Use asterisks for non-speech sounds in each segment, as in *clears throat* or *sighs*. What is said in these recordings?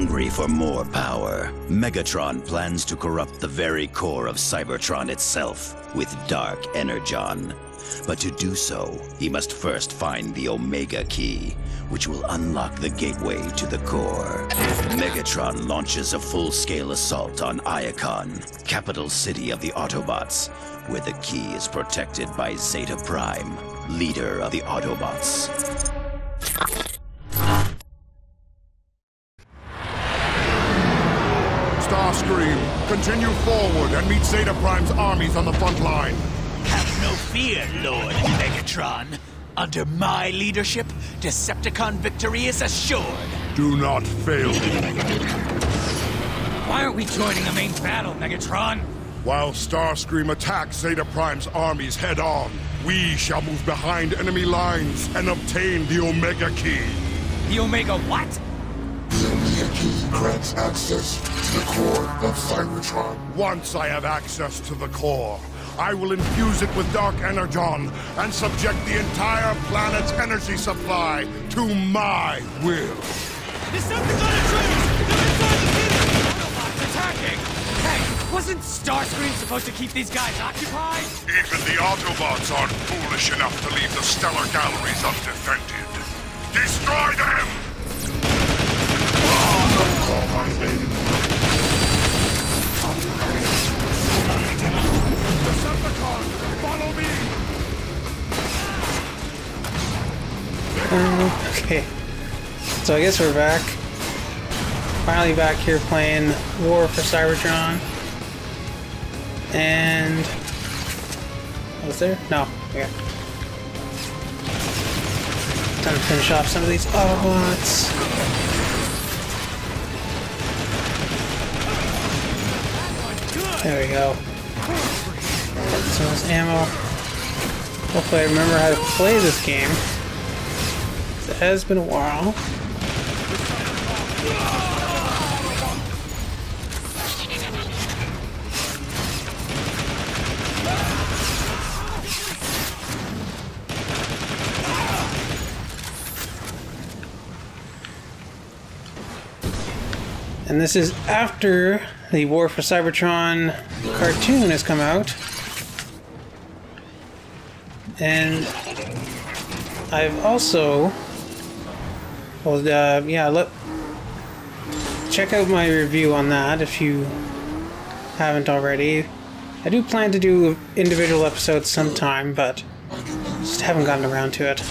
Hungry for more power, Megatron plans to corrupt the very core of Cybertron itself with Dark Energon. But to do so, he must first find the Omega Key, which will unlock the gateway to the core. Megatron launches a full-scale assault on Iacon, capital city of the Autobots, where the key is protected by Zeta Prime, leader of the Autobots. Continue forward and meet Zeta Prime's armies on the front line. Have no fear, Lord Megatron. Under my leadership, Decepticon victory is assured. Do not fail me. Why aren't we joining the main battle, Megatron? While Starscream attacks Zeta Prime's armies head on, we shall move behind enemy lines and obtain the Omega Key. The Omega what? The Key grants access to the core of Cybertron. Once I have access to the core, I will infuse it with Dark Energon and subject the entire planet's energy supply to my will. Decepticon intruders! They're inside the city! Autobots attacking! Hey, wasn't Starscream supposed to keep these guys occupied? Even the Autobots aren't foolish enough to leave the stellar galleries undefended. Destroy them! Okay. So I guess we're back. Finally back here playing War for Cybertron. And... Was there? No. Okay. Time to finish off some of these Autobots. There we go. Some of this ammo. Hopefully I remember how to play this game. It has been a while. And this is after the War for Cybertron cartoon has come out. And I've also, well, uh, yeah, let check out my review on that if you haven't already. I do plan to do individual episodes sometime, but just haven't gotten around to it.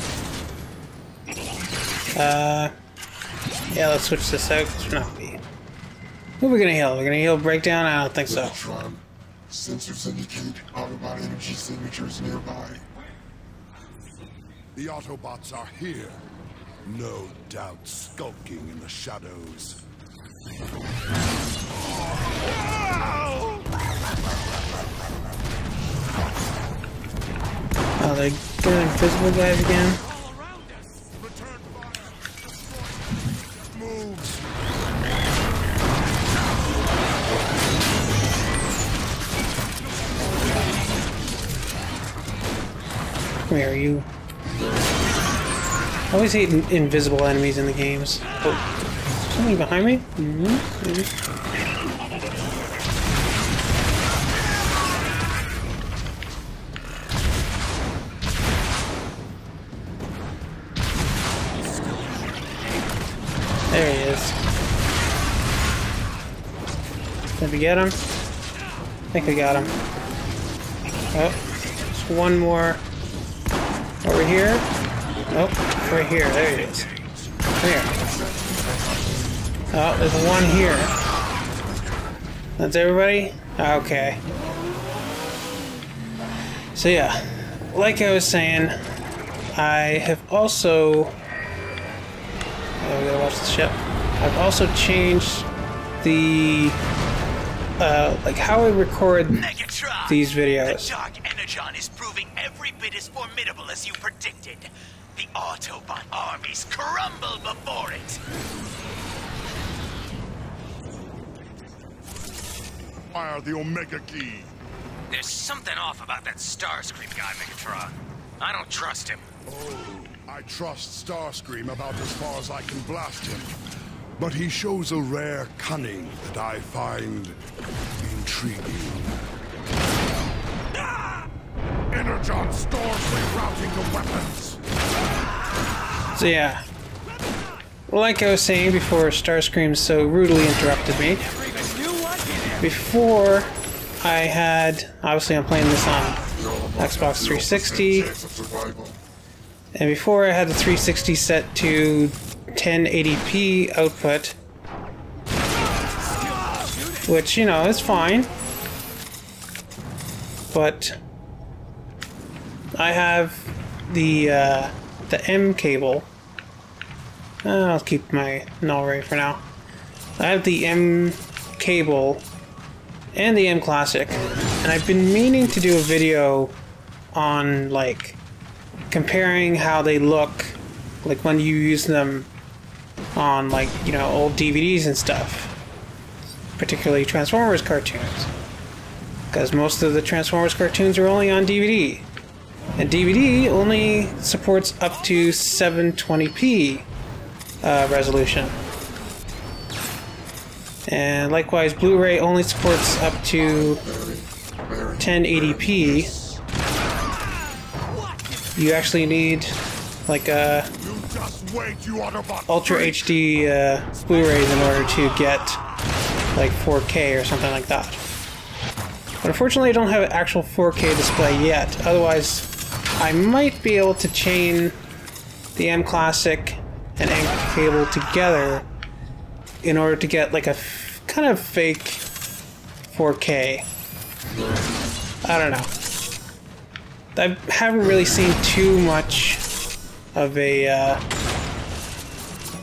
Uh, yeah, let's switch this out not. Who are we gonna heal? We're gonna heal Breakdown? I don't think so. Sensors indicate Autobot energy signatures nearby. The Autobots are here. No doubt skulking in the shadows. Oh, they're getting invisible guys again. Come you. I always hate invisible enemies in the games. Oh, something behind me? Mm-hmm. There he is. Did we get him? I think we got him. Oh, just one more over here. Nope, right here. There it is. Here. Oh, there's one here. That's everybody? Okay. So yeah, like I was saying, I have also... Oh, we gotta watch the ship. I've also changed the... Uh, like how I record these videos. Bit as formidable as you predicted. The Autobot armies crumble before it. Fire the Omega Key! There's something off about that Starscream guy, Megatron. I don't trust him. Oh, I trust Starscream about as far as I can blast him. but he shows a rare cunning that I find intriguing. Energon stores rerouting the weapons. So yeah. Like I was saying before Starscream so rudely interrupted me. Before I had obviously I'm playing this on Xbox 360 Chance of survival. and before I had the 360 set to 1080p output which you know is fine but I have the uh, the M cable. I'll keep my null ray for now. I have the M cable and the M Classic, and I've been meaning to do a video on like comparing how they look, like when you use them on like you know old DVDs and stuff, particularly Transformers cartoons, because most of the Transformers cartoons are only on DVD, and DVD only supports up to 720p uh, resolution. And likewise, Blu-ray only supports up to 1080p. You actually need like a Autobot. Ultra. HD uh, Blu-rays in order to get like 4K or something like that. But unfortunately, I don't have an actual 4K display yet. Otherwise, I might be able to chain the M Classic and M cable together in order to get like a kind of fake 4K. I don't know. I haven't really seen too much of a uh,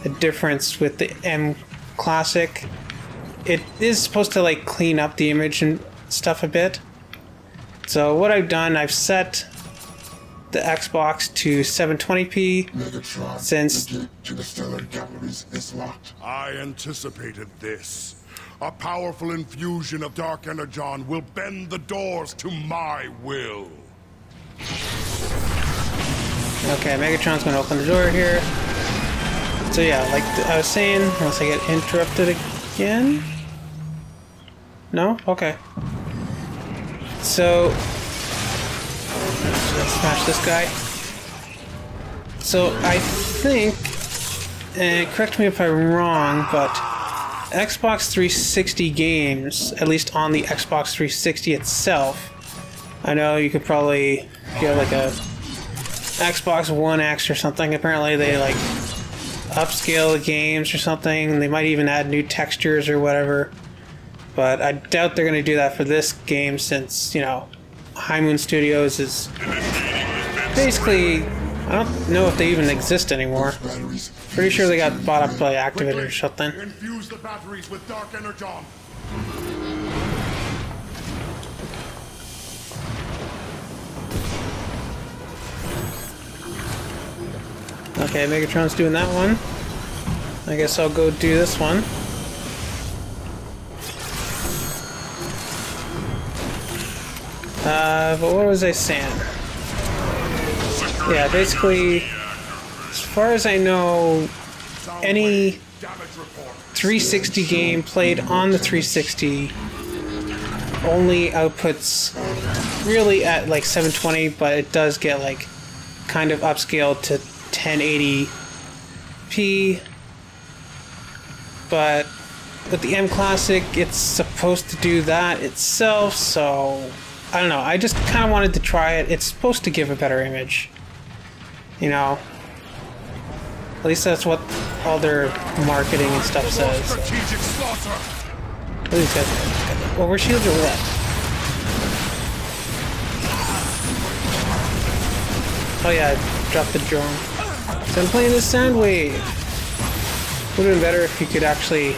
a difference with the M Classic. It is supposed to like clean up the image and stuff a bit. So what I've done, I've set the Xbox to 720p Since- the to the stellar galleries is locked. I anticipated this. A powerful infusion of Dark Energon will bend the doors to my will. Okay, Megatron's gonna open the door here. So yeah, like I was saying, unless I get interrupted again. No? Okay. So smash this guy. So I think, and correct me if I'm wrong, but Xbox 360 games, at least on the Xbox 360 itself, I know you could probably get like a Xbox One X or something. Apparently, they like upscale the games or something. They might even add new textures or whatever. But I doubt they're going to do that for this game since, you know, High Moon Studios is basically. I don't know if they even exist anymore. Pretty sure they got bought up by Activision or something. Infuse the batteries with Dark Energon. Okay, Megatron's doing that one. I guess I'll go do this one. Uh, but what was I saying? Yeah, basically, as far as I know, any 360 game played on the 360 only outputs really at like 720, but it does get like kind of upscaled to 1080p. But with the M Classic, it's supposed to do that itself, so I don't know. I just kind of wanted to try it. It's supposed to give a better image. You know, at least that's what all their marketing and stuff says. What these guys? Over shields or what? Oh yeah, I dropped the drone. So I'm playing this Soundwave. Would have been better if you could actually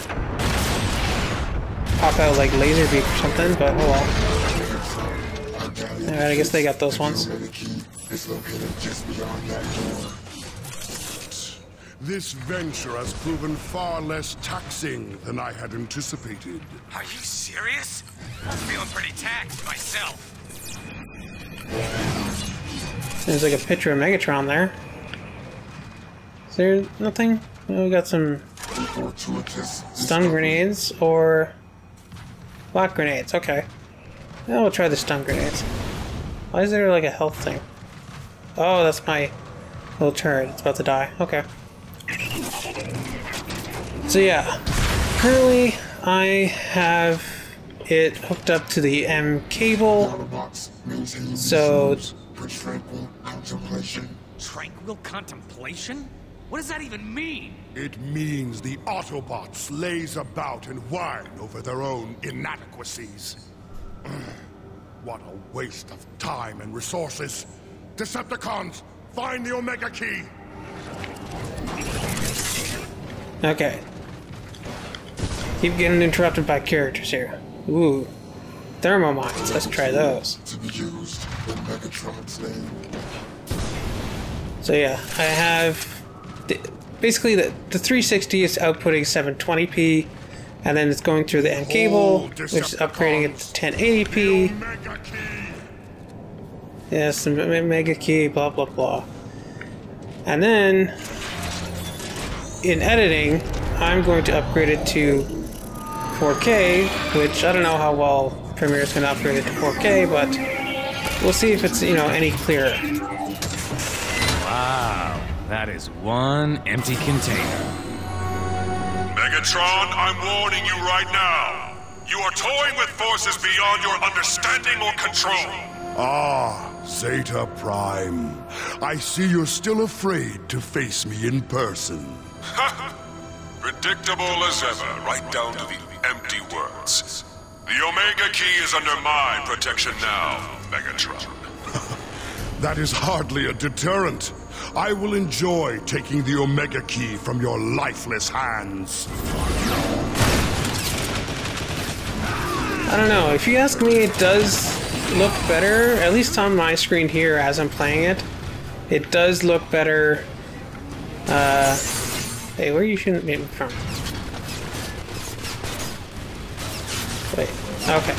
pop out like Laserbeak or something, but oh well. Alright, I guess they got those ones. The key is located just beyond that door. This venture has proven far less taxing than I had anticipated. Are you serious? I'm feeling pretty taxed myself. There's like a picture of Megatron there. Is there nothing? Oh, we got some. Stun grenades or lock grenades. Okay. Now we'll try the stun grenades. Why is there like a health thing? Oh, that's my little turret. It's about to die. Okay. So yeah, currently I have it hooked up to the M cable. So- tranquil contemplation. Tranquil contemplation? What does that even mean? It means the Autobots laze about and whine over their own inadequacies. *clears throat* what a waste of time and resources. Decepticons, find the Omega Key! Okay. Keep getting interrupted by characters here. Ooh. Thermomines. Let's try those. To be used in Megatron's name. So yeah, I have the, basically the, the 360 is outputting 720p, and then it's going through the M cable, Oh, which is upgrading it to 1080p. Yes, the mega key, blah blah blah. And then in editing, I'm going to upgrade it to 4K, which I don't know how well Premiere is going to upgrade it to 4K, but we'll see if it's you know any clearer. Wow, that is one empty container. Megatron, I'm warning you right now. You are toying with forces beyond your understanding or control. Ah, Zeta Prime. I see you're still afraid to face me in person. *laughs* Predictable as ever, right down to the empty words. The Omega Key is under my protection now, Megatron. *laughs* That is hardly a deterrent. I will enjoy taking the Omega Key from your lifeless hands. I don't know. If you ask me, it does look better, at least on my screen here as I'm playing it. It does look better. Uh, hey, where you shouldn't be from? Wait. Okay.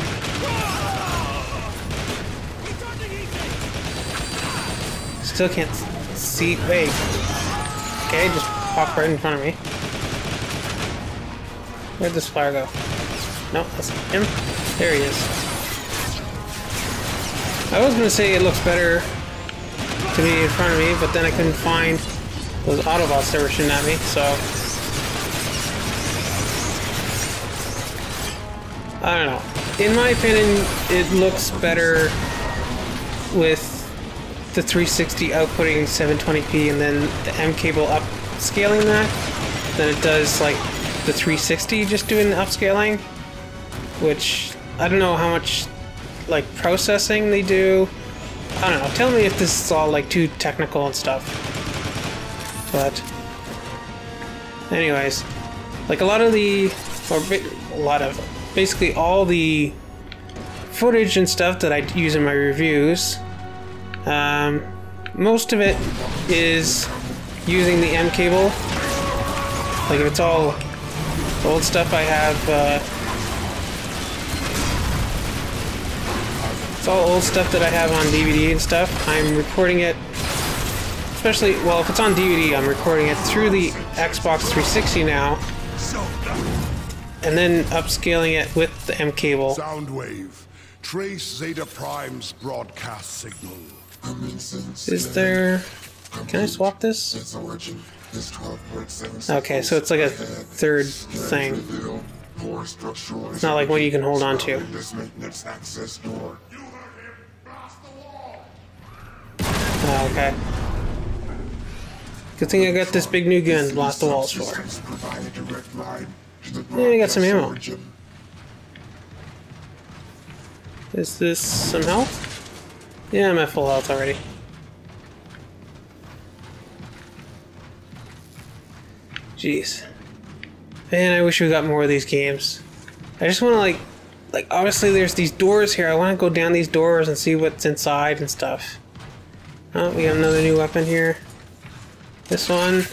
Still can't see. Wait. Okay, just pop right in front of me. Where'd this flyer go? No, that's him. There he is. I was gonna say it looks better to be in front of me, but then I couldn't find those Autobots that were shooting at me, so. I don't know. In my opinion, it looks better with the 360 outputting 720p and then the M cable upscaling that than it does like the 360 just doing the upscaling which I don't know how much like processing they do. I don't know. Tell me if this is all like too technical and stuff. But anyways, like a lot of the or a lot of basically all the footage and stuff that I use in my reviews, um, most of it is using the M cable. Like if it's all old stuff I have. Uh, It's all old stuff that I have on DVD and stuff. I'm recording it, especially, well, if it's on DVD, I'm recording it through the Xbox 360 now, and then upscaling it with the M cable. Soundwave, trace Zeta Prime's broadcast signal. Is there. Can I swap this? Its origin is 12.7 Okay, so it's like a third thing. It's not like one you can hold on to. Oh, okay. Good thing I got this big new gun blast the walls for. Yeah, I got some ammo. Is this some health? Yeah, I'm at full health already. Jeez. Man, I wish we got more of these games. I just want to like, like obviously there's these doors here. I want to go down these doors and see what's inside and stuff. Oh, we got another new weapon here. This one.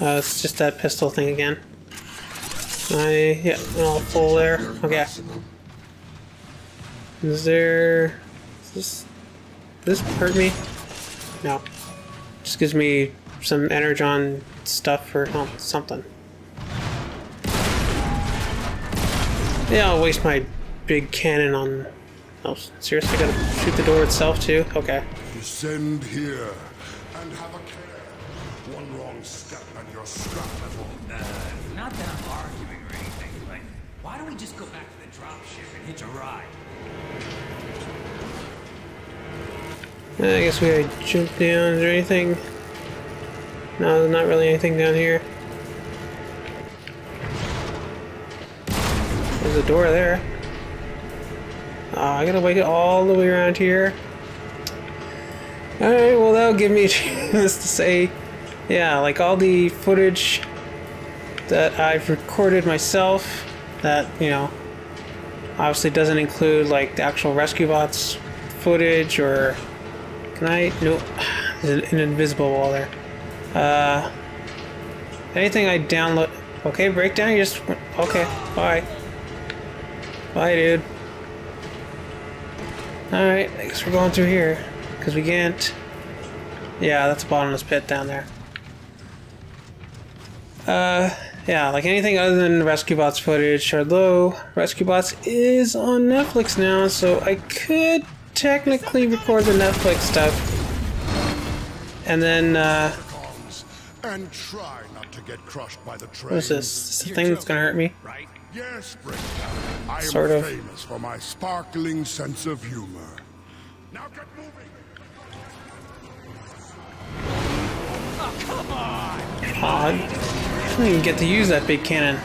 Uh, it's just that pistol thing again. I yeah, all full there. Okay. Is there? Is this? This hurt me? No. Just Just gives me some energon stuff or oh, something. Yeah, I'll waste my big cannon on... Oh, seriously, I gotta shoot the door itself too? Okay. Descend here just go back to the dropship and hitch a ride? I guess we gotta jump down. Is there anything? No, there's not really anything down here. There's a door there. Oh, I gotta wait all the way around here. Alright, well that'll give me *laughs* a chance to say, yeah, like all the footage that I've recorded myself, that, you know, obviously doesn't include like the actual rescue bots footage or can I nope. *sighs* There's an invisible wall there. Uh anything I download okay Breakdown you just okay bye. Bye dude. Alright I guess we're going through here because we can't yeah that's a bottomless pit down there. Uh yeah, like anything other than Rescue Bots footage, although Rescue Bots is on Netflix now, so I could technically record the Netflix stuff. And then, uh, and try not to get crushed by the train. what is this? This the thing that's gonna hurt me? Right? Yes. I am Sort of. famous for my sparkling sense of humor. Now get moving. Aw, I didn't even get to use that big cannon.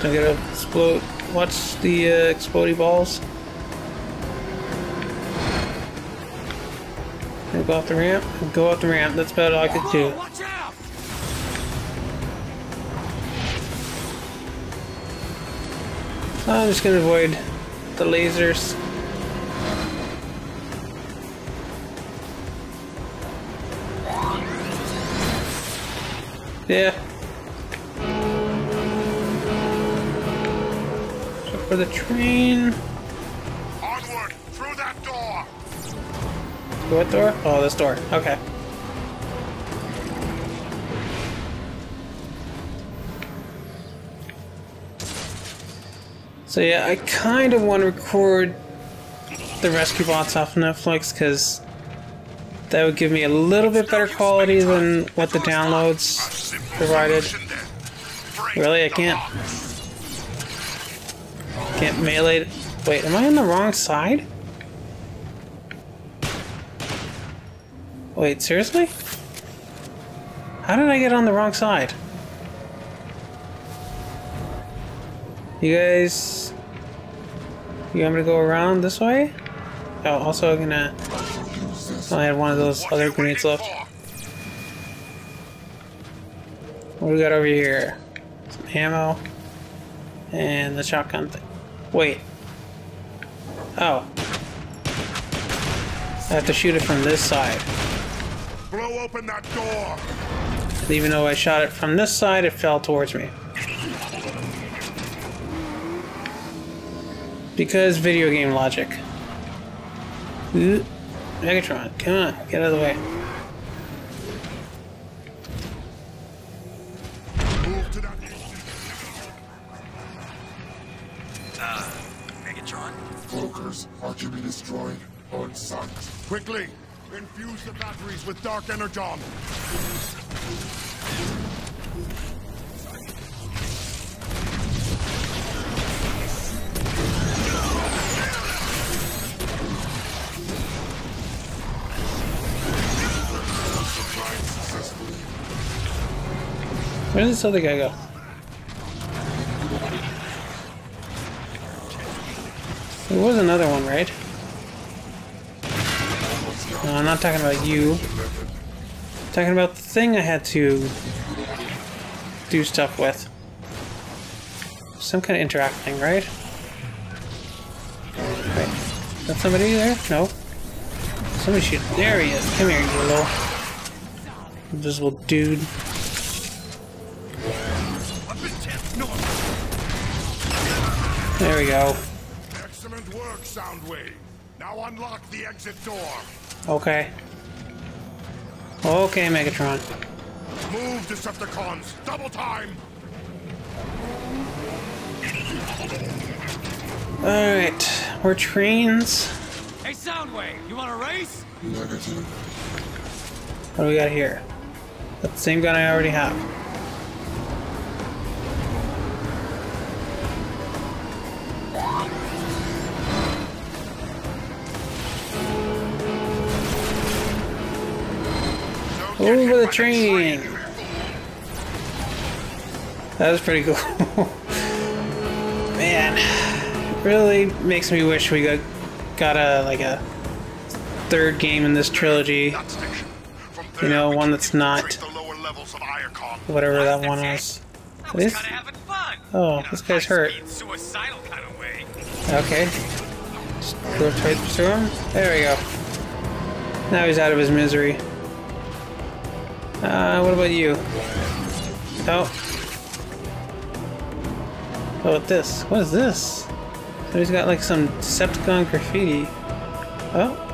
Do I gotta explode? Watch the uh, explodey balls. And go off the ramp. Go off the ramp. That's about all I could do. Watch out! I'm just gonna avoid the lasers. Yeah. So for the train. Onward, through that door. What door? Oh, this door. Okay. So yeah, I kind of want to record the rescue bots off Netflix because that would give me a little bit better quality than what the downloads provided. Really, I can't can't melee. Wait, am I on the wrong side? Wait, seriously? How did I get on the wrong side? You guys... You want me to go around this way? Oh, also I'm gonna... I had one of those other grenades left. What do we got over here? Some ammo. And the shotgun thing. Wait. Oh. I have to shoot it from this side. Blow open that door. And even though I shot it from this side, it fell towards me. Because video game logic. Ooh, Megatron, come on, get out of the way. Move. Uh, Megatron? Cloakers are to be destroyed on sight. Quickly, infuse the batteries with dark energon. Where did this other guy go? There was another one, right? No, I'm not talking about you. I'm talking about the thing I had to do stuff with. Some kind of interact thing, right? Wait, is that somebody there? No. Somebody shoot. There he is. Come here, you little invisible dude. There we go. Excellent work, Soundwave. Now unlock the exit door. Okay. Okay, Megatron. Move, Decepticons! Double time! Alright, more trains. Hey, Soundwave, you want a race? Negative. What do we got here? That's the same gun I already have. Over the train! That was pretty cool. *laughs* Man, really makes me wish we got got a like a third game in this trilogy. You know, one that's not whatever that one was. I It was is? kind of having fun. Oh, this guy's hurt. Okay. Just go right through him. There we go. Now he's out of his misery. Uh, what about you? Oh. What about this? What is this? So he's got like some Decepticon graffiti. Oh.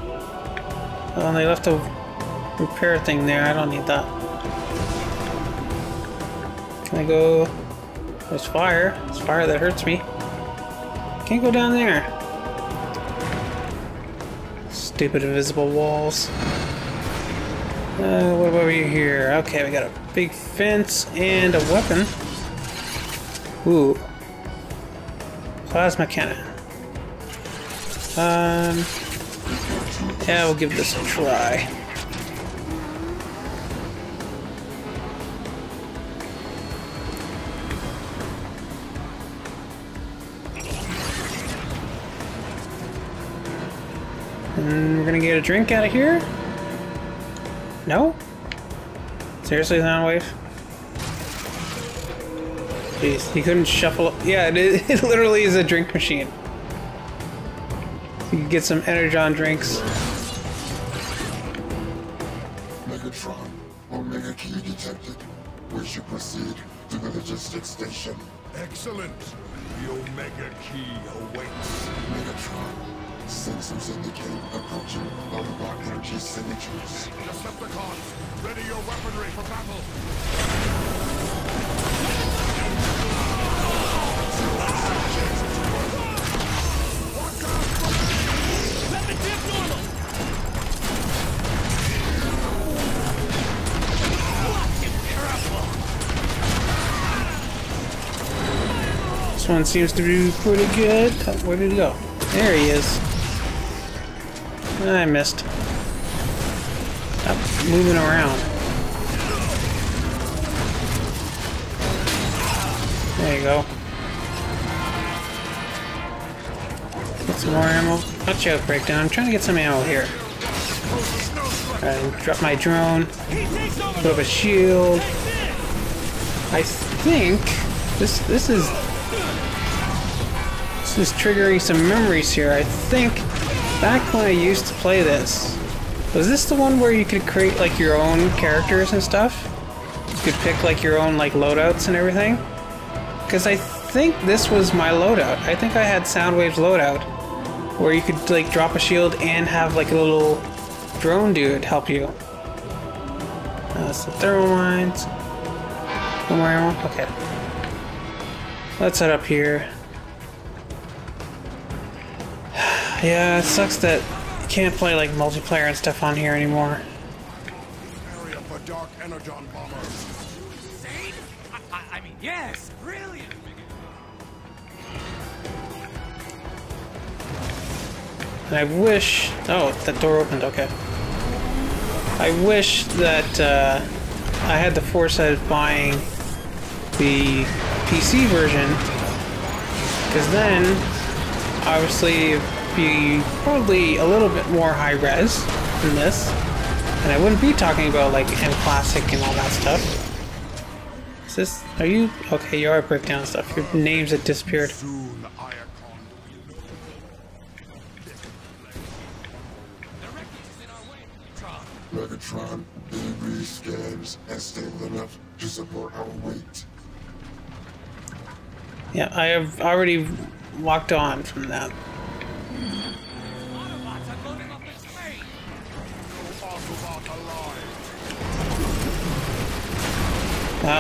Oh, and they left a repair thing there. I don't need that. Can I go? There's fire. There's fire that hurts me. Can't go down there. Stupid invisible walls. Uh, what about over here? Okay, we got a big fence and a weapon. Ooh. Plasma cannon. Um. Yeah, we'll give this a try. And we're gonna get a drink out of here? No? Seriously, Soundwave? Jeez, he couldn't shuffle. Yeah, it, is, *laughs* it literally is a drink machine. You can get some Energon drinks. Megatron, Omega Key detected. We should proceed to the logistics station. Excellent. The Omega Key awaits. Megatron, sensors indicate approaching Autobot energy signatures. Decepticons, ready your weaponry for battle. This one seems to be pretty good. Where did he go? There he is. Eh, I missed. Stop moving around. There you go. Get some more ammo. Watch out, Breakdown. I'm trying to get some ammo here. Drop my drone. Put up a shield. I think this this is this is triggering some memories here. I think back when I used to play this, was this the one where you could create like your own characters and stuff? You could pick like your own like loadouts and everything? Because I think this was my loadout. I think I had Soundwave's loadout where you could like drop a shield and have like a little drone dude help you. That's the thermal mines. No more ammo? Okay. Let's head up here. Yeah, it sucks that you can't play like multiplayer and stuff on here anymore. Area for Dark Energon bombers. Insane? I, I, I mean, yes, brilliant. And I wish... Oh, that door opened, okay. I wish that uh, I had the foresight of buying the PC version, because then, obviously, it'd be probably a little bit more high res than this, and I wouldn't be talking about like M Classic and all that stuff. Is this? Are you okay? You are breakdown stuff. Your names have disappeared. Megatron, scans enough to support our weight. Yeah, I have already walked on from that. Autobots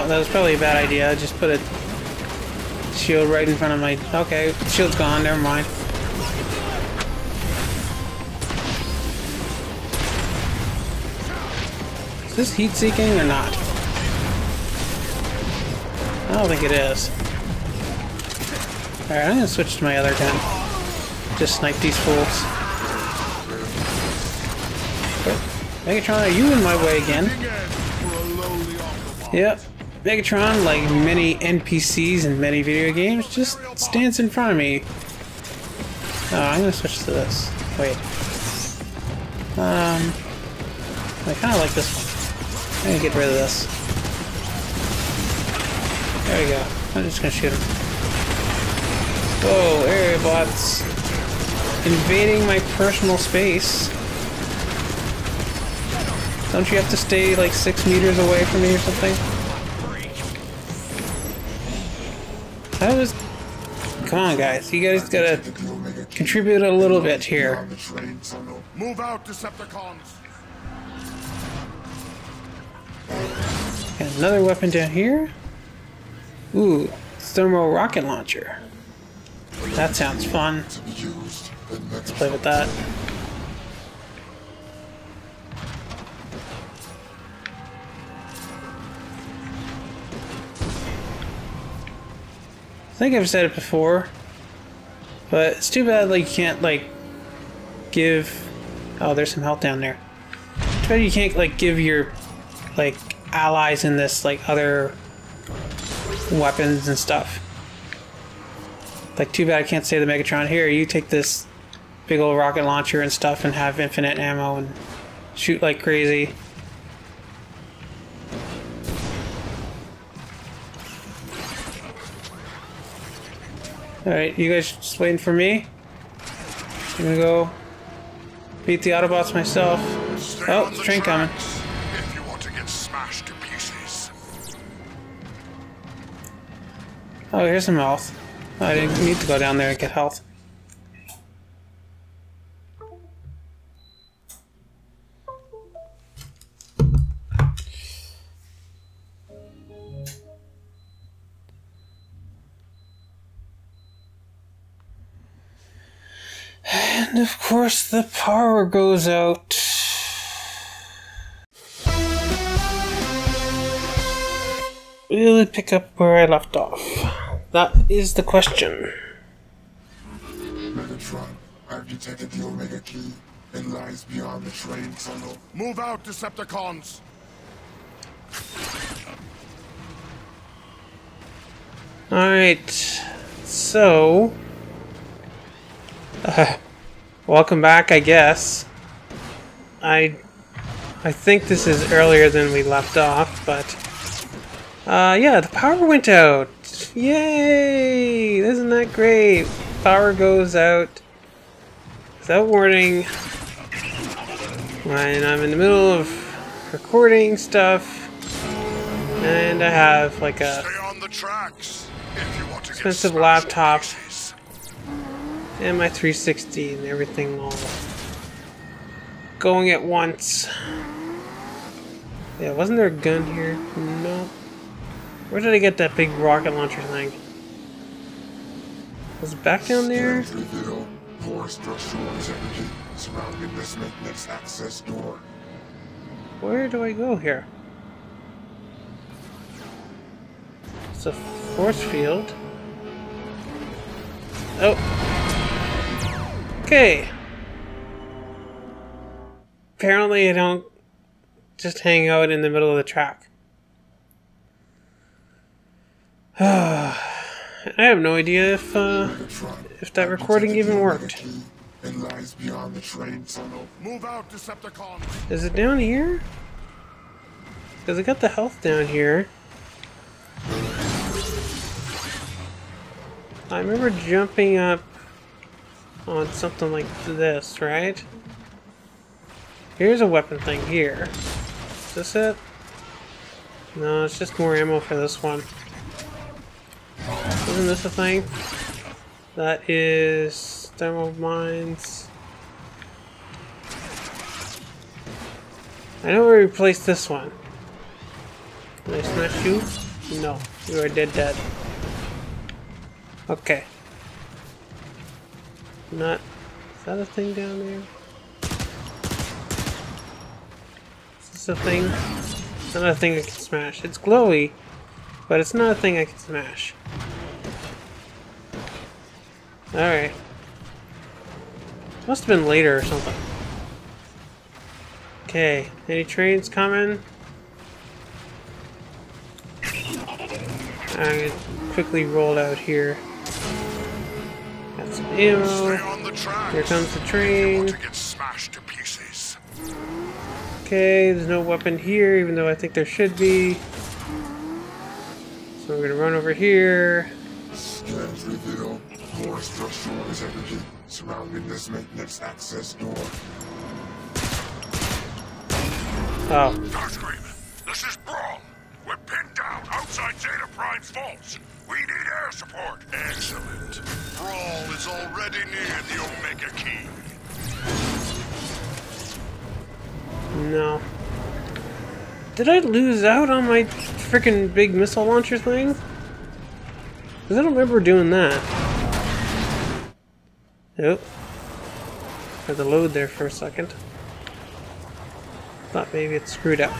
that was probably a bad idea. I just put a shield right in front of my... Okay, shield's gone. Never mind. Is this heat-seeking or not? I don't think it is. Alright, I'm gonna switch to my other gun. Just snipe these fools. Megatron, are you in my way again? Yep. Megatron, like many NPCs in many video games, just stands in front of me. Oh, I'm gonna switch to this. Wait. Um, I kind of like this one. I'm gonna get rid of this. There we go. I'm just gonna shoot him. Whoa, area bots. Invading my personal space. Don't you have to stay like six meters away from me or something? That was... Come on, guys. You guys gotta contribute a little bit here. Move out, Decepticons! Got another weapon down here. Ooh, thermal rocket launcher. That sounds fun. Let's play with that. I think I've said it before, but it's too bad like you can't like give. Oh, there's some health down there. Too bad you can't like give your like allies in this like other weapons and stuff. Like too bad I can't say the Megatron here. You take this big old rocket launcher and stuff and have infinite ammo and shoot like crazy. Alright, you guys just waiting for me? I'm gonna go beat the Autobots myself. Stay Oh, train coming. If you want to get smashed to pieces. Oh, here's some health. I didn't need to go down there and get health. Of course, the power goes out. Will it pick up where I left off? That is the question. Megatron, I've detected the Omega Key. It lies beyond the train tunnel. Move out, Decepticons! Alright, so. Uh, welcome back, I guess. I. I think this is earlier than we left off, but. Uh, yeah, the power went out! Yay! Isn't that great? Power goes out without warning when I'm in the middle of recording stuff and I have like a Stay on and my 360 and everything all going at once. Yeah, wasn't there a gun here? No. Where did I get that big rocket launcher thing? Was it back down there? Scans structural integrity surrounding this maintenance access door. Where do I go here? It's a force field. Oh. Okay. Apparently I don't just hang out in the middle of the track. *sighs* I have no idea if uh, if that recording even worked. It lies beyond the train tunnel. Move out, Decepticons! Is it down here? Because I got the health down here. I remember jumping up on something like this, right? Here's a weapon thing here. Is this it? No, it's just more ammo for this one. Isn't this a thing? That is thermal mines. I know we replaced this one. Did I smash you? No, you are dead dead. Okay. Not... Is that a thing down there? Is this a thing? It's not a thing I can smash. It's glowy, but it's not a thing I can smash. Alright. Must have been later or something. Okay, any trains coming? I'm gonna quickly roll out here. Got some ammo. the. Here comes the train. Okay, there's no weapon here, even though I think there should be. So we're gonna run over here. Scans reveal more structural integrity surrounding this maintenance access door. Oh, Starscream, this is Brawl. We're pinned down outside Zeta Prime's vaults. We need air support. Excellent. Brawl is already near the Omega Key. no. Did I lose out on my freaking big missile launcher thing? Because I don't remember doing that. Nope. Had to load there for a second. Thought maybe it screwed up.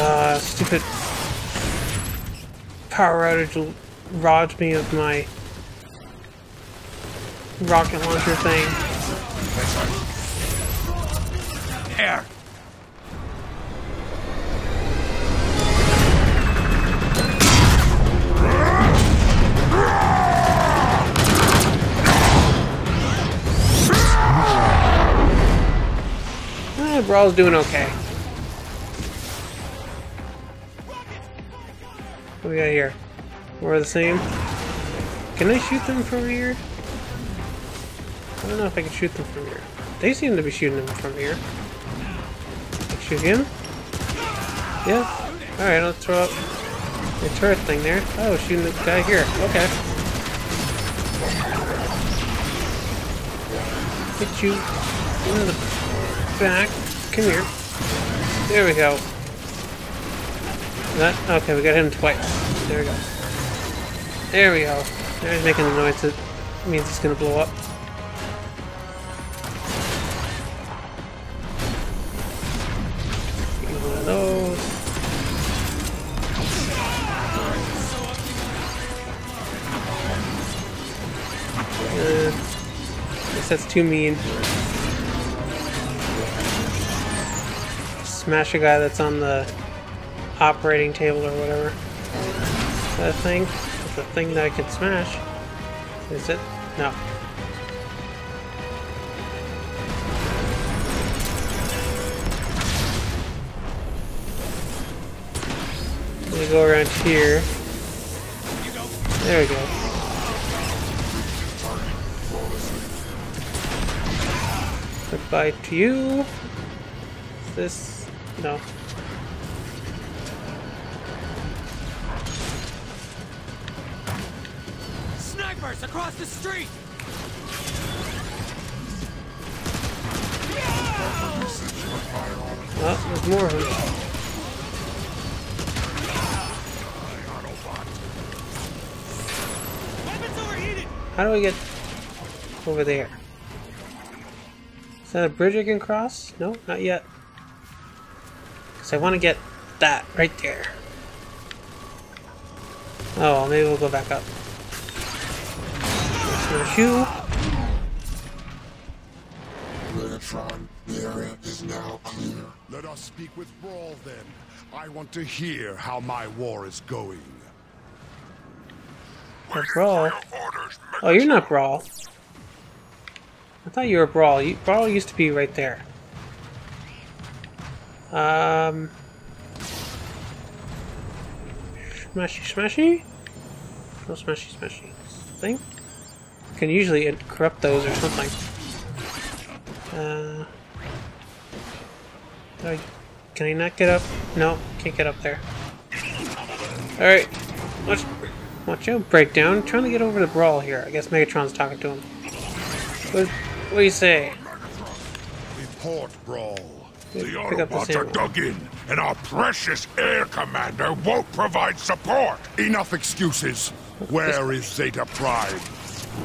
Uh, stupid power outage robbed me of my rocket launcher thing. There. Eh, Brawl's doing okay. What we got here? We're the same. Can I shoot them from here? I don't know if I can shoot them from here. They seem to be shooting them from here. Shoot him? Yeah. Alright, I'll throw up the turret thing there. Oh, shooting the guy here. Okay. Hit you in the back. Come here. There we go. Okay, we got him twice. There we go. There we go. Now he's making the noise that means it's gonna blow up. One of those. Uh, that's too mean. Smash a guy that's on the operating table or whatever. Is that thing? It's a thing that I can smash. Is it? No. Let me go around here. There we go. Goodbye to you. This no. Across the street! Oh, there's more of them. How do I get over there? Is that a bridge I can cross? No, not yet. Because I want to get that right there. Oh, maybe we'll go back up. Smash you. Megatron, the area is now clear. Let us speak with Brawl then. I want to hear how my war is going. A Brawl. Oh, you're not Brawl. I thought you were Brawl. You, Brawl used to be right there. Um. Smashy, smashy? No smashy, smashy. Thing? Can usually corrupt those or something. Uh. I- Can I not get up? No, can't get up there. Alright. Watch, watch out, Breakdown. trying to get over the brawl here. I guess Megatron's talking to him. What, what do you say? Report, Brawl. The Pick up the Autobots are dug in, and our precious air commander won't provide support. Enough excuses. Where is Zeta Prime?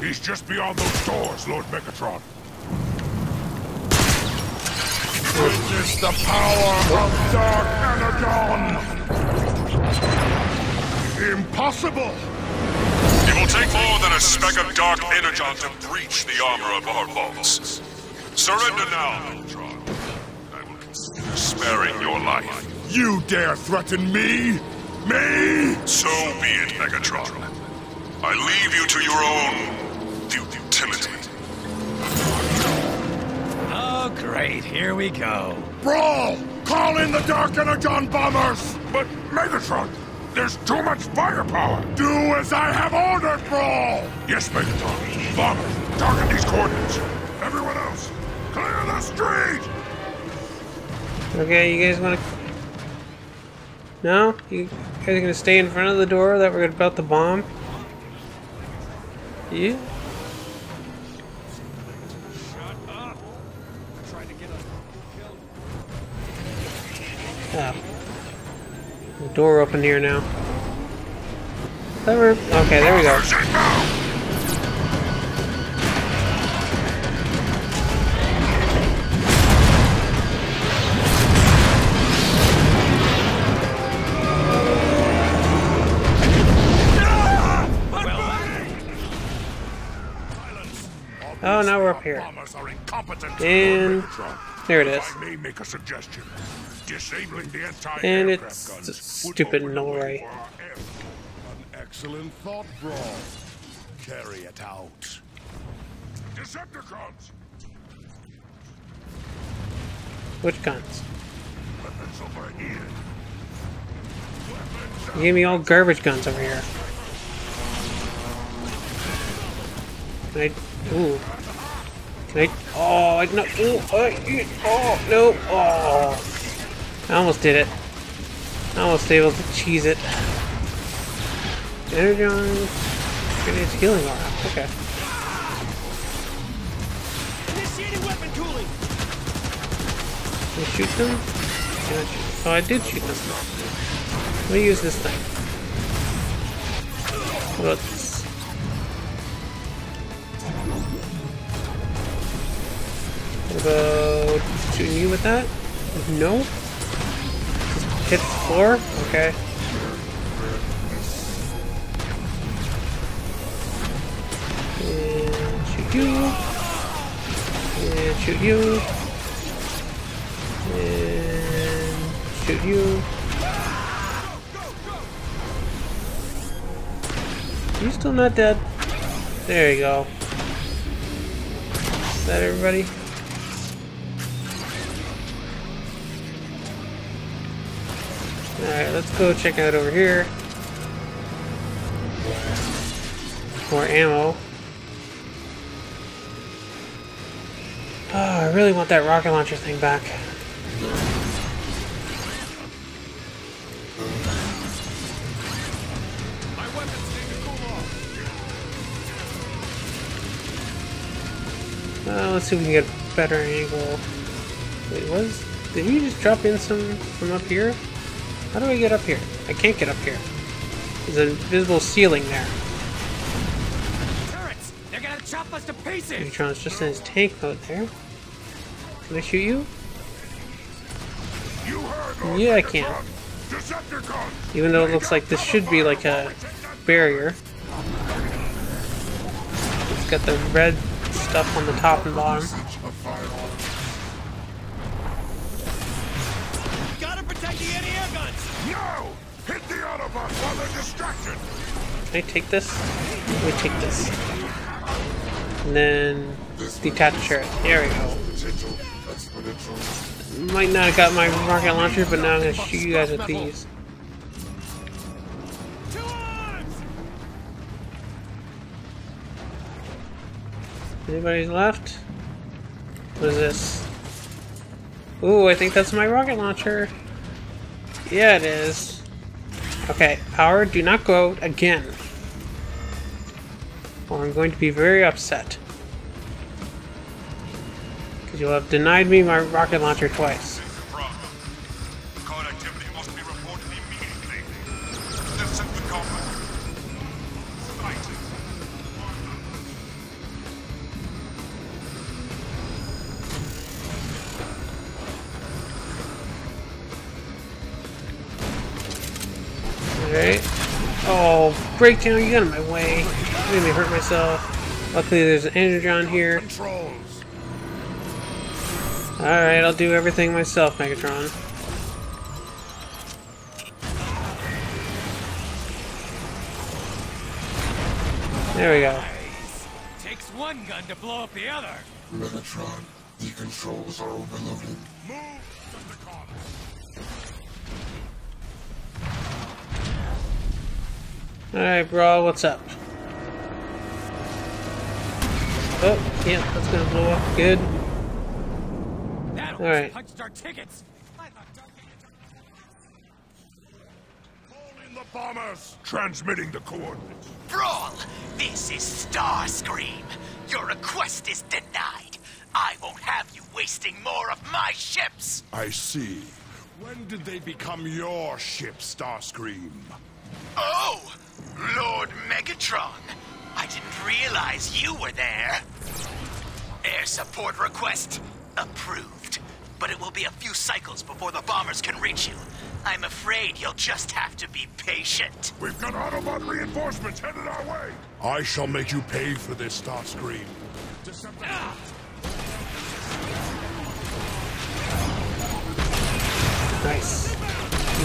He's just beyond those doors, Lord Megatron. Witness the power of Dark Energon! Impossible! It will take more than a speck of dark energon to breach the armor of our vaults. Surrender now, Megatron. I will consider sparing your life. You dare threaten me? Me? So be it, Megatron. I leave you to your own futility. Oh, great. Here we go. Brawl! Call in the Dark Energon bombers! But, Megatron, there's too much firepower. Do as I have ordered, Brawl! Yes, Megatron. Bombers, target these coordinates. Everyone else, clear the street! Okay, you guys want to? No, you guys are gonna stay in front of the door that we're about to put the bomb. Yeah. Oh. The door open here now. Clever. Okay, there we go. Where's it now? Oh, now we're up here. Bombers are incompetent. And. There it is. I may make a suggestion. Disabling the anti And it's guns stupid open the null way ray. for our air- An excellent thought, Brawl. Carry it out. Decepticons! Which guns? Weapons over here. Weapons You gave me all garbage guns over here. I? Ooh. Oh, I no. Ooh, I, oh no. Oh. I almost did it. I almost able to cheese it. Energon. Grenades healing aura. Okay. Can I shoot them? Can I shoot? Oh, I did shoot them. Let me use this thing. What about? Shooting you with that? No? Hit the floor? Okay. And shoot you. And shoot you. And shoot you. You still not dead? There you go. Is that everybody? Alright, let's go check out over here. More ammo. Oh, I really want that rocket launcher thing back. Uh, let's see if we can get a better angle. Wait, was did you just drop in some from up here? How do I get up here? I can't get up here. There's an invisible ceiling there. Turrets! They're gonna chop us to pieces! Neutron's just in his tank mode there. Can I shoot you? You Yeah, I can. Even though it looks like this should be like a barrier. It's got the red stuff on the top and bottom. Can I take this? Me take this. And then detach turret. There we go. Might not have got my rocket launcher, but now I'm gonna shoot you guys with these. Anybody's left? What is this? Ooh, I think that's my rocket launcher. Yeah, it is. Okay, power, do not go out again. Or I'm going to be very upset. Because you'll have denied me my rocket launcher twice. Oh, Breakdown, you got in my way. Made me hurt myself. Luckily, there's an energon here. Alright, I'll do everything myself, Megatron. There we go. Takes one gun to blow up the other. Megatron, the controls are overloaded. Move, Decepticon. Alright, Brawl, what's up? Oh, yeah, that's gonna blow up. Good. All right. punched our tickets. I Call in the bombers. Transmitting the coordinates. Brawl, this is Starscream. Your request is denied. I won't have you wasting more of my ships. I see. When did they become your ship, Starscream? Oh, Lord Megatron. I didn't realize you were there. Air support request approved. But it will be a few cycles before the bombers can reach you. I'm afraid you'll just have to be patient. We've got Autobot reinforcements headed our way. I shall make you pay for this, Starscream. Decepticon. Ah! Nice.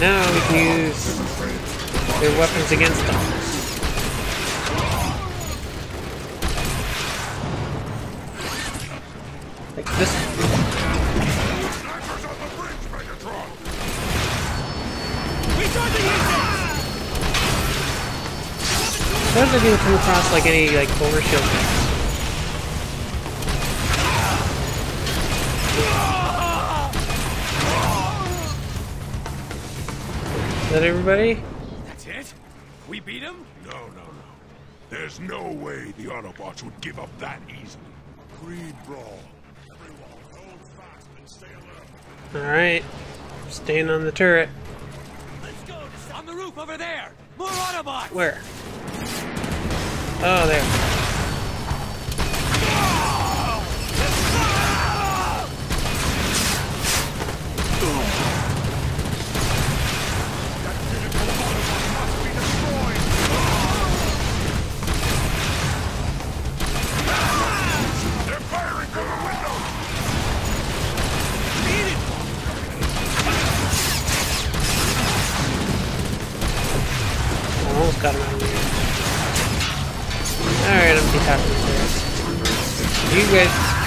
Now we can use their weapons against them. The engine! Sometimes I didn't come across like any like overshield things. Is that everybody? That's it? We beat him? No, no, no. There's no way the Autobots would give up that easily. Greed brawl. Everyone, hold fast and stay alert. Alright. Staying on the turret. Let's go. On the roof over there. More Autobots. Where? Oh, there.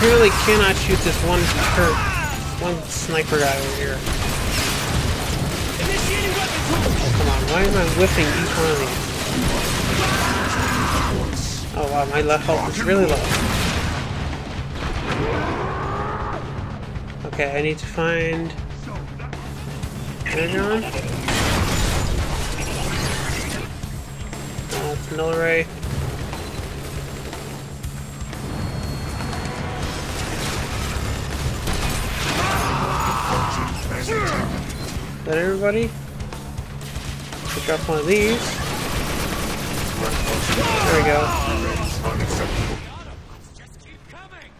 Clearly cannot shoot this one turret, one sniper guy over here. Oh, come on, why am I whipping each one of these? Oh wow, my left health is really low. Okay, I need to find... Energon? Uh, it's Ray. That everybody? Pick up one of these. There we go. Just keep coming.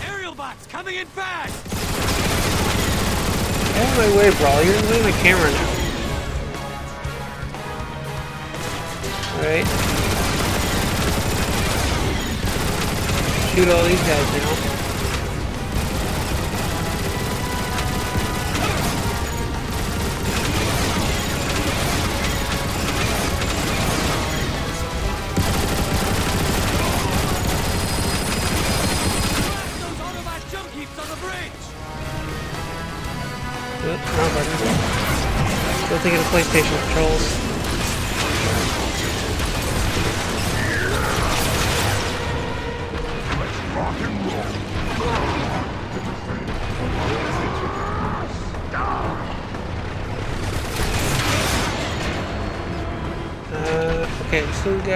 Aerialbots coming in fast. Out of my way, Brawl. You're in the way of my camera now. Alright. Shoot all these guys now. Blast those Autobot jump heaps on the bridge. Oop, wrong button. Still thinking of PlayStation controls.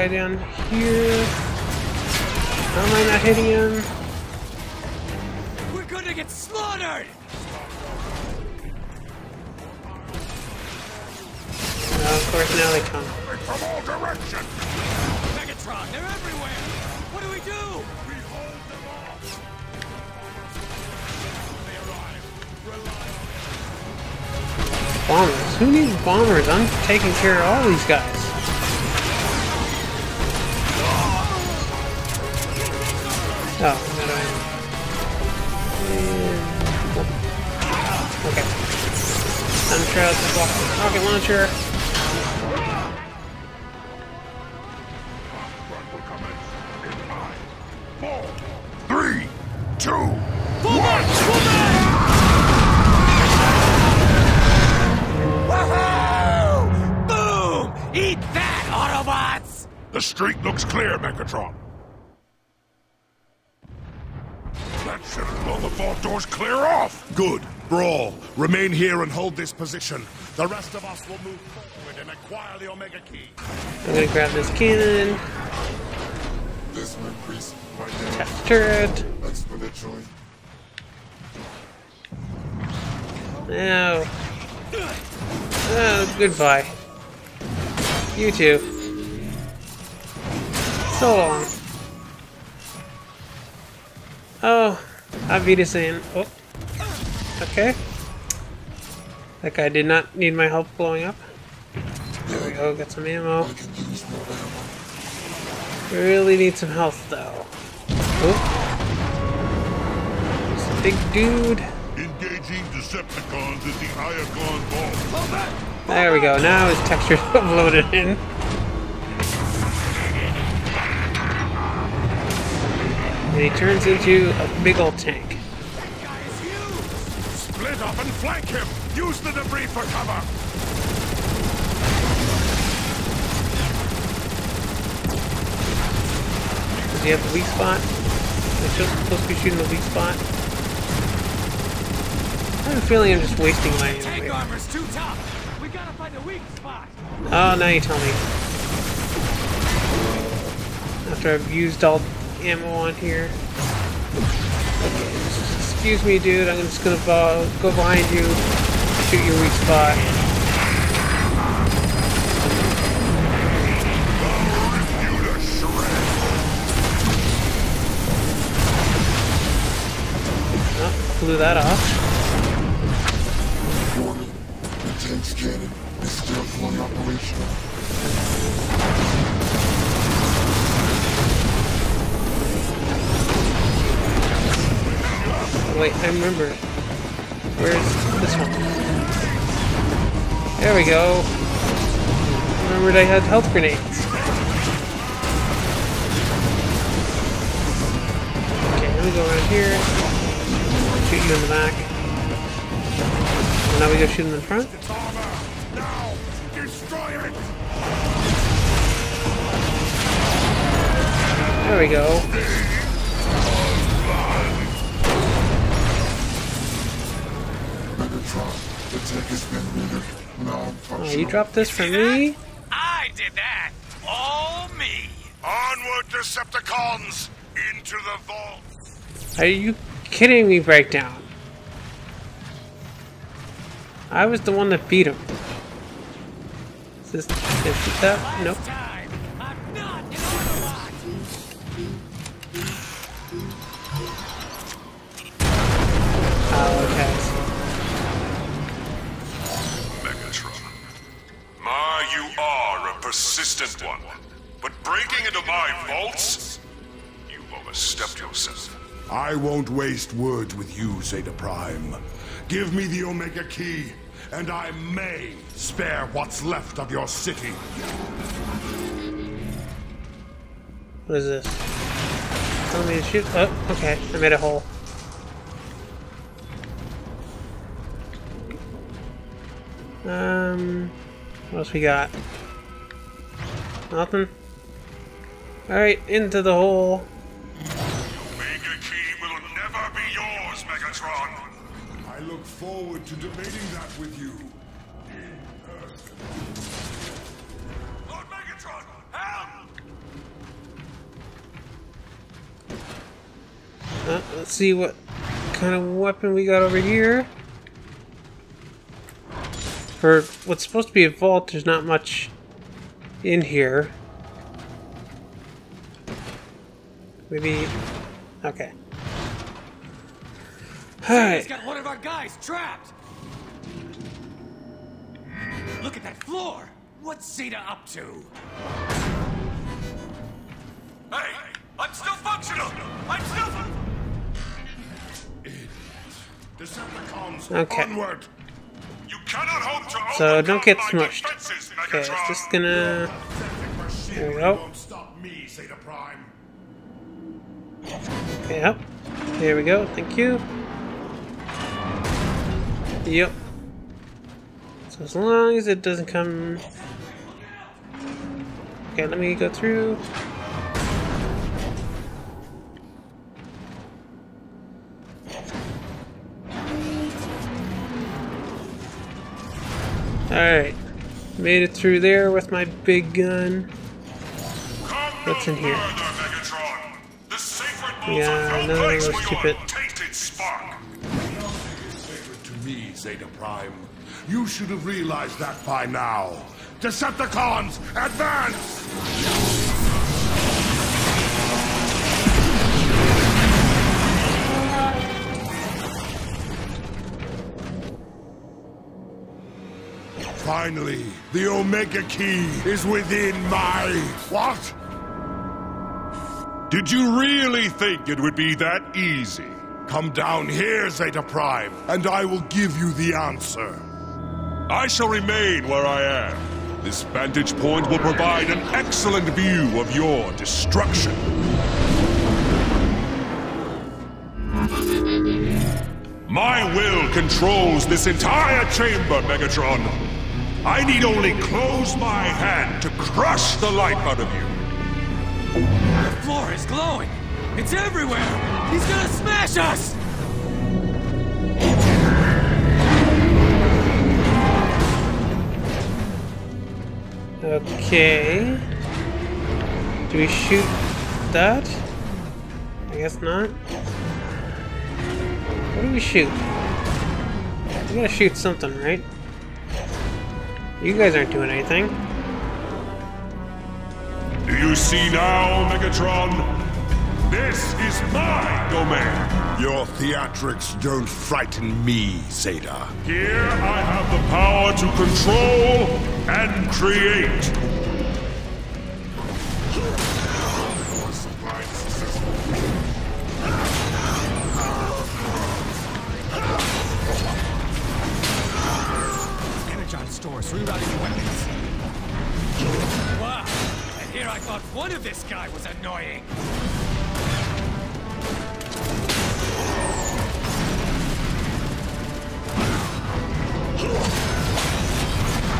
Guy down here. How am I not hitting him? We're gonna get slaughtered! Uh, of course, now they come. From all directions! Megatron, they're everywhere! What do we do? We hold them off! They arrive. Rely on Bombers. Who needs bombers? I'm taking care of all these guys. Rocket- That should have blown the vault doors clear off. Good. Brawl, remain here and hold this position. The rest of us will move forward and acquire the Omega Key. I'm gonna grab this cannon. This will increase my Tap damage turret. exponentially. Now. Oh, goodbye. You too. So long. Oh, Avita saying, oh, okay. That guy did not need my help blowing up. There we go, got some ammo. I can use more ammo. Really need some health though. Oh. This big dude. Engaging Decepticons at the Iacon Vault. There we go, now his textures *laughs* have loaded in. And he turns into a big old tank. Split up and flank him. Use the debris for cover. Does he have the weak spot? Just supposed to be shooting the weak spot. I have a feeling I'm just wasting my Tank armor's too tough! We gotta find a weak spot! Oh, now you tell me. After I've used all ammo on here. Excuse me, dude. I'm just gonna go behind you, shoot your weak spot. Blew that off. Warning. The tank's cannon is still fully operational. Wait, I remember. Where's this one? There we go. Remembered I had health grenades. Okay, let me go around here. Shoot you in the back. And now we go shoot in the front. There we go. Megatron, the tank has been rendered Oh, non-functional. you dropped this for me? I did that. All me. Onward, Decepticons! Into the vault! Are you kidding me, Breakdown? I was the one that beat him. Is this, is that? Nope. You are a persistent one. But breaking into my vaults? You've overstepped yourself. I won't waste words with you, Zeta Prime. Give me the Omega Key, and I may spare what's left of your city. What is this? Tell me to shoot. Oh, okay. I made a hole. Um, what else we got? Nothing? Alright, into the hole. Omega Key will never be yours, Megatron! I look forward to debating that with you. Lord Megatron, help! Uh, let's see what kind of weapon we got over here. For what's supposed to be a vault, there's not much in here. Maybe... Okay. He's Alright. got one of our guys trapped! Look at that floor! What's Zeta up to? Hey, I'm still functional! I'm still... Decepticons, Okay. onward! You cannot hope to So don't get smushed. Okay, it's just gonna... Pathetic There we machinery go. won't stop me, Zeta Prime. Okay, up. There we go, thank you. Yep. So as long as it doesn't come... Okay, let me go through. Alright. Made it through there with my big gun. What's in here? further, Megatron. The sacred bolts Yeah, no let's keep it. tainted spark. Sacred to me, Zeta Prime. You should have realized that by now. Decepticons, advance! Finally, the Omega Key is within my... What? Did you really think it would be that easy? Come down here, Zeta Prime, and I will give you the answer. I shall remain where I am. This vantage point will provide an excellent view of your destruction. My will controls this entire chamber, Megatron. I need only close my hand to crush the life out of you. The floor is glowing! It's everywhere! He's gonna smash us! Okay. Do we shoot that? I guess not. What do we shoot? We gotta shoot something, right? You guys aren't doing anything. Do you see now, Megatron? This is my domain. Your theatrics don't frighten me, Zeta. Here I have the power to control and create. Stores rerouting weapons. Wow! And here I thought one of this guy was annoying!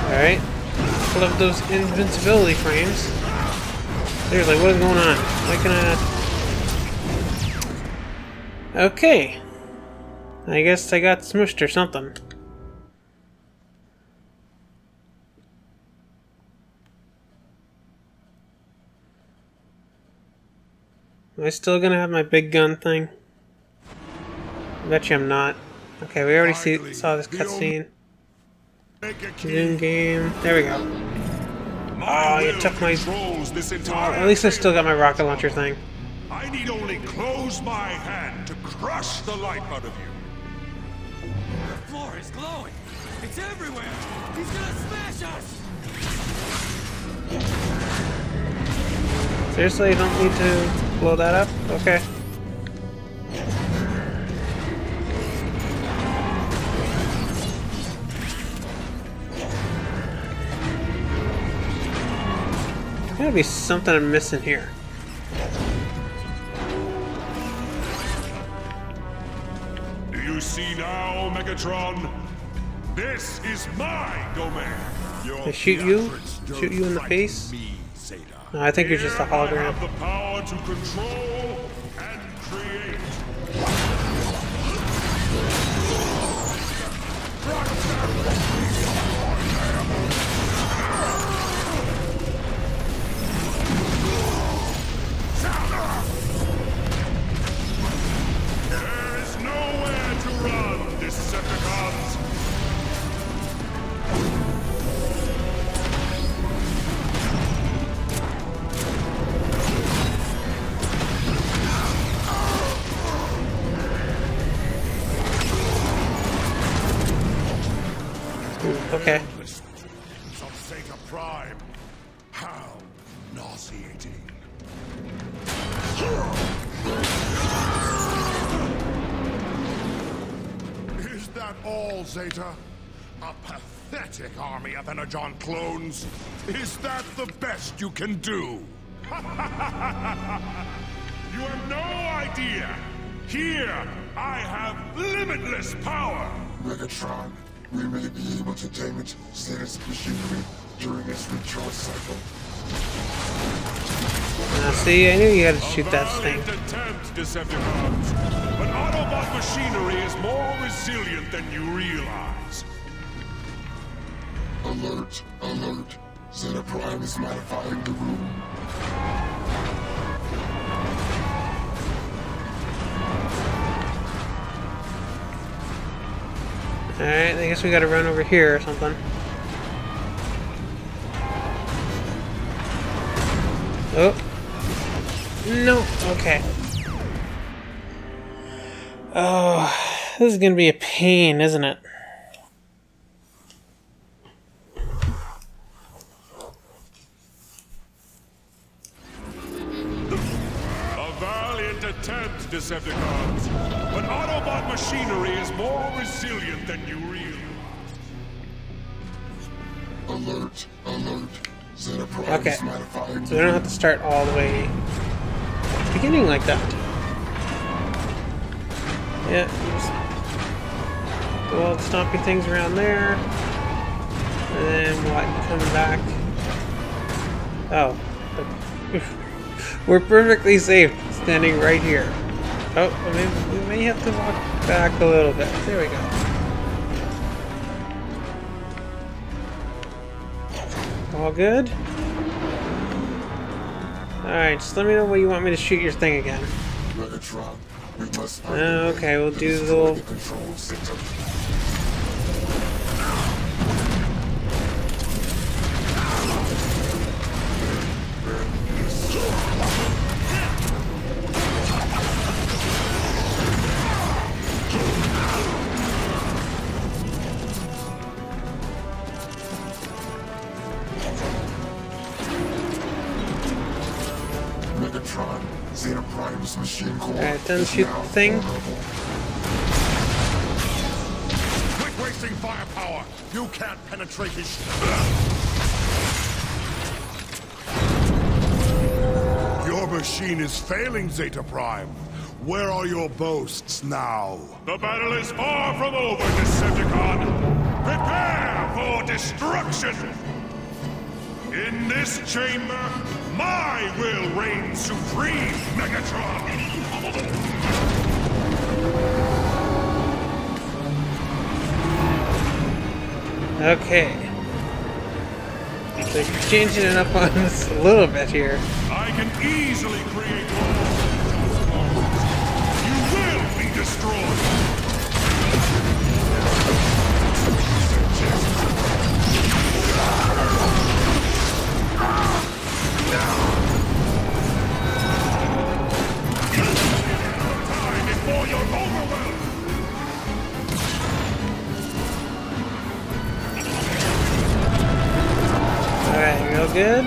Alright. Pull up those invincibility frames. Seriously, what is going on? Why can I not... Okay. I guess I got smushed or something. Am I still gonna have my big gun thing? I bet you I'm not. Okay, we already see, saw this cutscene. Omega Zoom game. There we go. Oh, ah, you took my- controls this entire At least I still got my rocket launcher thing. I need only close my hand to crush the life out of you. The floor is glowing! It's everywhere! He's gonna smash us! Seriously, you don't need to blow that up? Okay. There's gotta be something I'm missing here. Do you see now, Megatron? This is my domain. Your They shoot you? Shoot you in the face? Me. No, I think you're just a hologram. Zeta? A pathetic army of Energon clones? Is that the best you can do? *laughs* you have no idea! Here, I have limitless power! Megatron, we may be able to damage Zeta's machinery during its recharge cycle. Uh, now, see, I knew you had to shoot that A thing. attempt, Decepticons. But Autobot machinery is more resilient than you realize. Alert, alert. Zeta Prime is modifying the room. Alright, I guess we gotta run over here or something. Oh. No, okay. Oh, this is gonna be a pain, isn't it? A valiant attempt, Decepticons. But Autobot machinery is more resilient than you realize. Alert, alert. Zeta Okay. is So we don't have to start all the way at the beginning like that. Yeah, just do all things around there. And then what? Come back. Oh. *laughs* We're perfectly safe standing right here. Oh, I mean, we may have to walk back a little bit. There we go. All good? Alright, just let me know where you want me to shoot your thing again. Megatron, we must find Uh, okay, we'll do the little- the control center. Megatron, machine core. Alright, then is shoot thing. Quit wasting firepower! You can't penetrate his... Your machine is failing, Zeta Prime. Where are your boasts now? The battle is far from over, Decepticon! Prepare for destruction! In this chamber, my will reign supreme, Megatron! Okay. You're changing it up on us a little bit here. I can easily create good?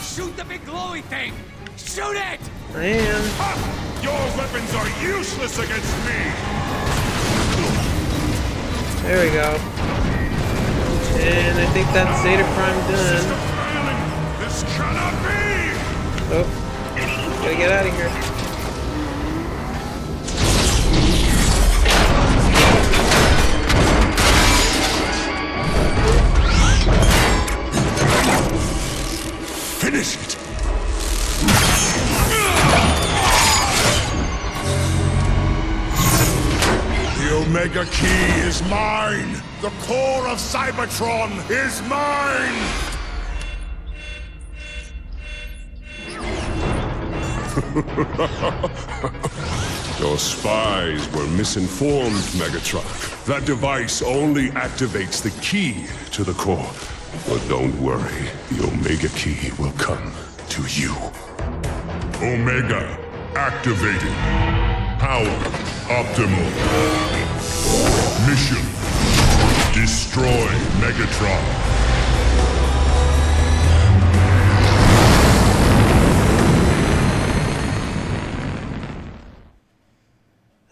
Shoot the big glowy thing! Shoot it! Am. Ha! Your weapons are useless against me! There we go. And I think that's Zeta Prime done. This cannot be! Oh. Gotta get out of here. The Omega Key is mine! The core of Cybertron is mine! *laughs* Your spies were misinformed, Megatron. That device only activates the key to the core. But don't worry, the Omega Key will come to you. Omega activated. Power optimal. Mission Destroy Megatron.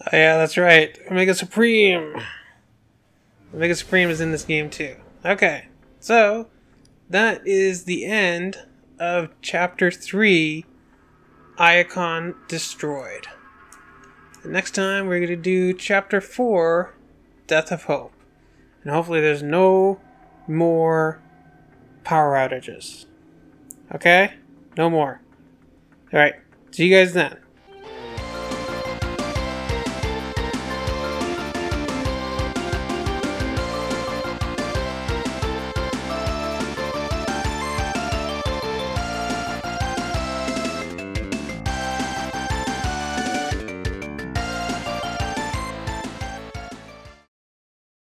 Oh, yeah, that's right. Omega Supreme. Omega Supreme is in this game too. Okay, so that is the end of Chapter 3 Iacon Destroyed. And next time we're going to do Chapter 4 Death of Hope. And hopefully there's no more power outages. Okay? No more. Alright, see you guys then.